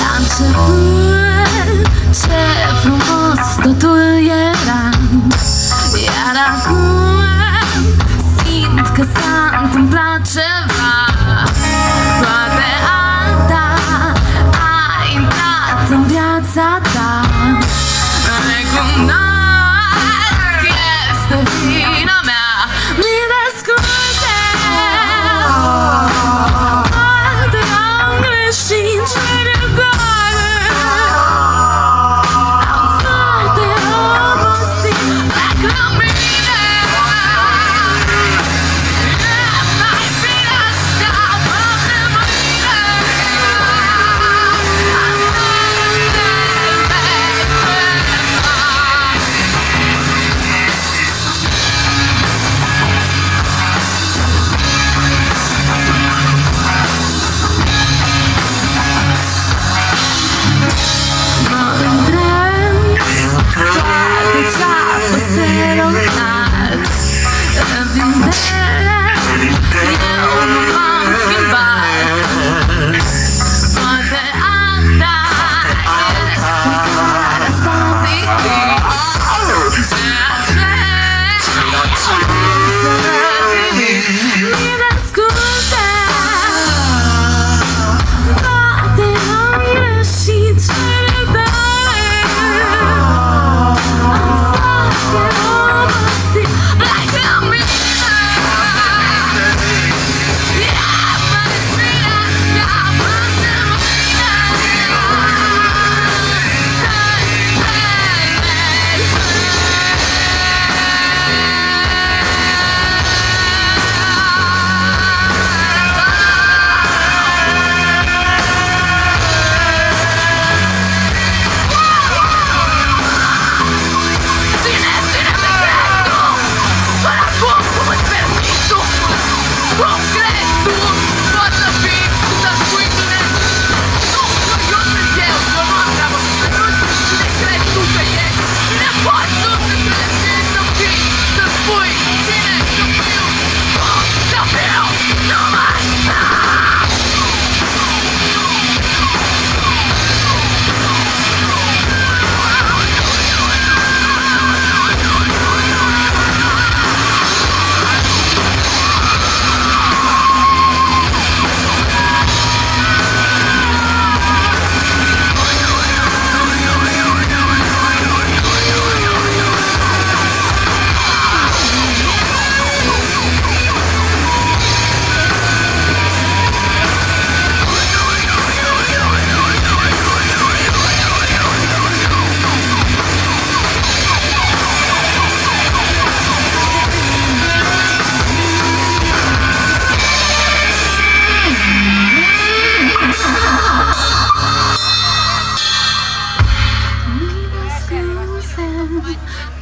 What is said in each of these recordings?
La început ce frumos totul era. Iar acum simt că s-a întâmplat ceva.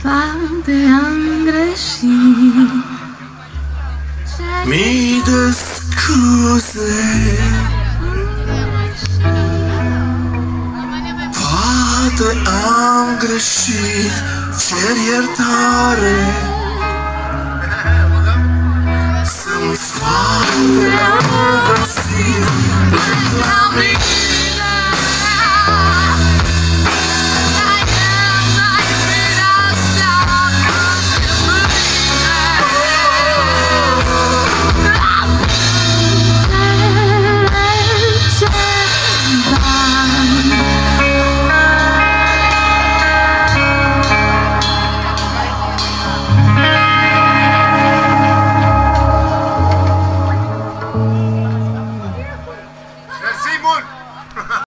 poate am greșit. Mii de scuze. Poate am greșit Cer iertare. Sunt foarte împărțit La mine